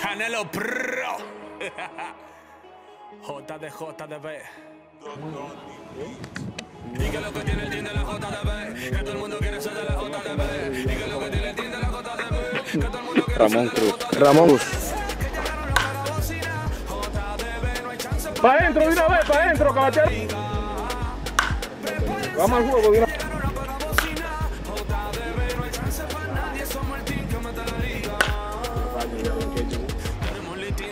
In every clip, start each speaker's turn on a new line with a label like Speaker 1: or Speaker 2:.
Speaker 1: Canelo Pro. JDJDB. Y que lo que tiene el de la JDB. Que todo el mundo quiere ser de la JDB. Y que lo que tiene el de la JDB. Que todo el mundo quiere
Speaker 2: Ramón Cruz.
Speaker 3: Ramón Cruz.
Speaker 4: Para adentro de una vez, para adentro, caballero. Vamos al juego de una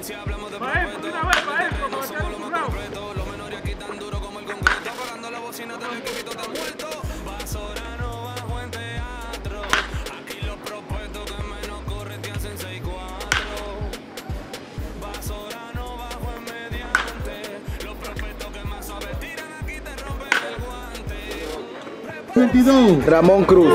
Speaker 1: si hablamos de
Speaker 4: de una vez, para adentro, caballero. cuidado.
Speaker 1: Los menores aquí tan duro como el concreto. Apagando la bocina del equipito de muerto. Basorano bajo en teatro. Aquí los propuestos que menos corren te hacen 6-4. Basorano bajo en mediante. Los prospectos que más saben tiran aquí te rompen el guante.
Speaker 3: 22. Ramón Cruz.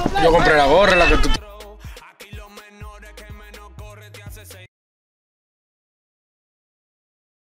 Speaker 2: Yo compré la gorra, la que tú